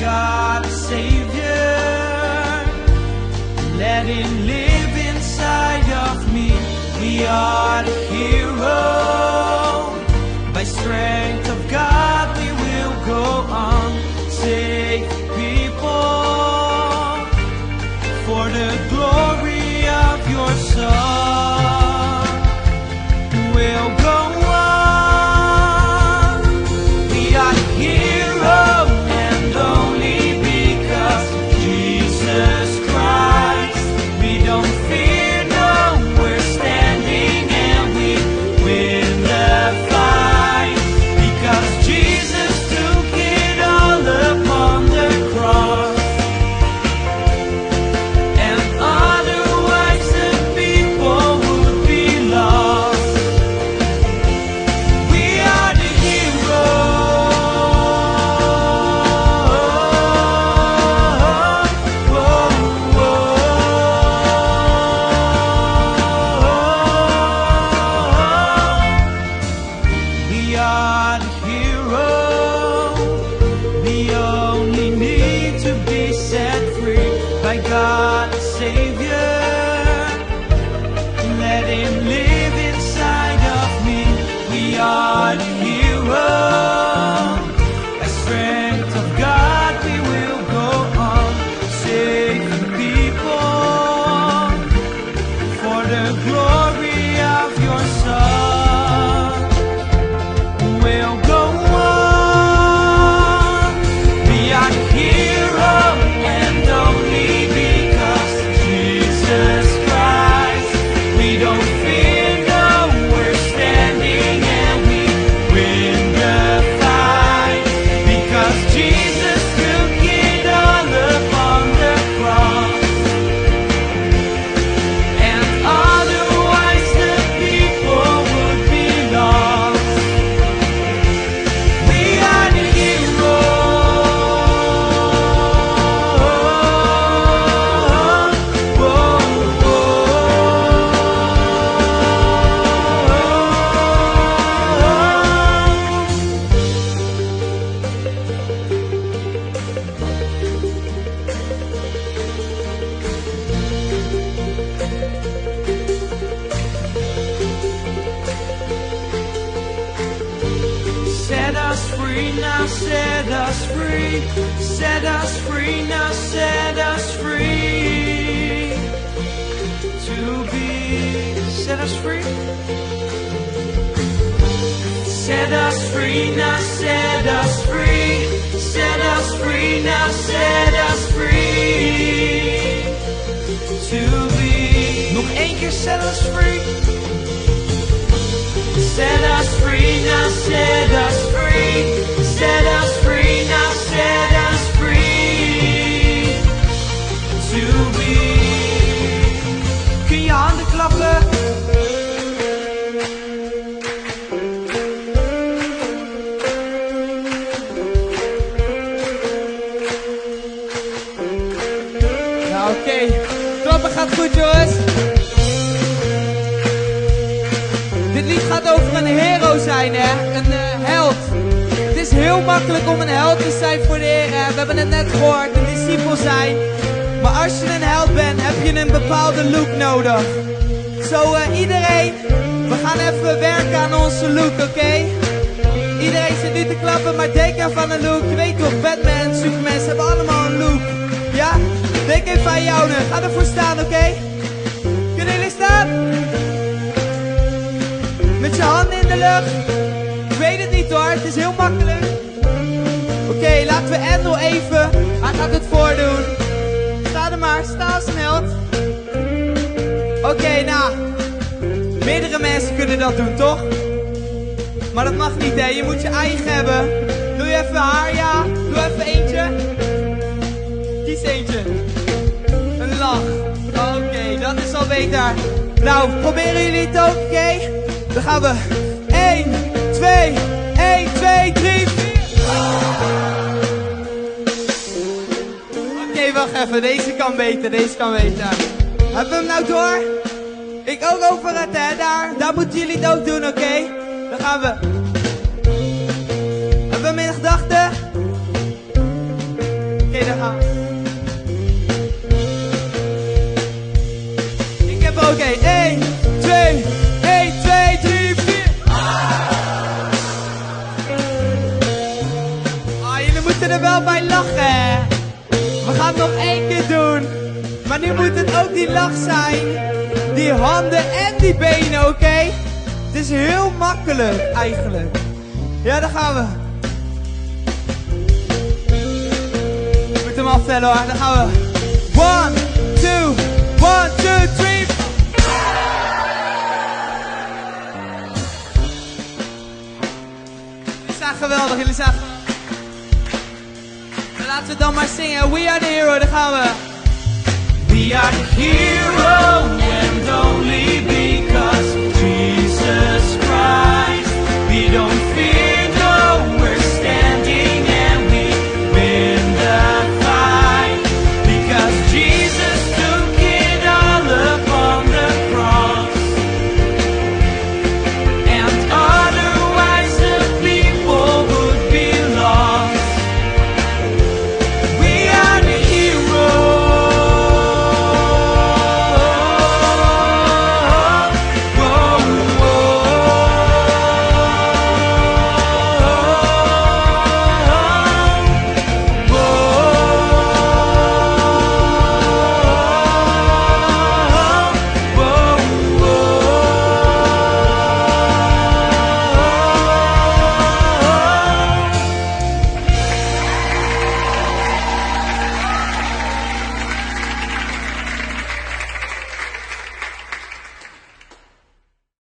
God Savior. Let Him live inside of me. We are the hero. By strength of God, we will go on. Save people for the glory of your Son. Us free now, set us free. Set us free now, set us free. To be set us free. Set us free now, set us free. Set us free now, set us free. To be. Nog één keer, set us free. Set us free now, set makkelijk om een held te zijn voor de Heer. We hebben het net gehoord, een discipel zijn. Maar als je een held bent, heb je een bepaalde look nodig. Zo, eh, iedereen, we gaan even werken aan onze look, oké? Iedereen zit nu te klappen, maar denk even aan een look. Je weet toch, Batman, Superman, ze hebben allemaal een look. Ja? Denk even aan jou. Ga ervoor staan, oké? Kunnen jullie staan? Met je handen in de lucht. Ik weet het niet hoor, het is heel makkelijk. Laten we Endel even. Hij gaat het voordoen. Sta er maar, sta held. Oké, nou. Meerdere mensen kunnen dat doen, toch? Maar dat mag niet, hè? Je moet je eigen hebben. Doe je even haar, ja? Doe even eentje. Kies eentje. Een lach. Oké, dat is al beter. Nou, proberen jullie het ook, oké? Dan gaan we. 1, 2, 1, 2, 3, nee, wacht even. Deze kan beter, deze kan beter. Hebben we hem nou door? Ik ook over het, hè, daar. Daar moeten jullie het ook doen, oké? Dan gaan we. Hebben we hem in gedachten? Oké, dan gaan we. Ik heb oké, 1, 2, 1, 2, 3, 4. Jullie moeten er wel bij lachen, keer moet het ook die lach zijn. Die handen en die benen, oké? Het is heel makkelijk, eigenlijk. Ja, daar gaan we. Ik moet hem aftellen hoor, daar gaan we. One, two, one, two, three. Jullie zijn geweldig, jullie zijn geweldig. Laten we dan maar zingen. We are the hero, daar gaan we. We are the hero and only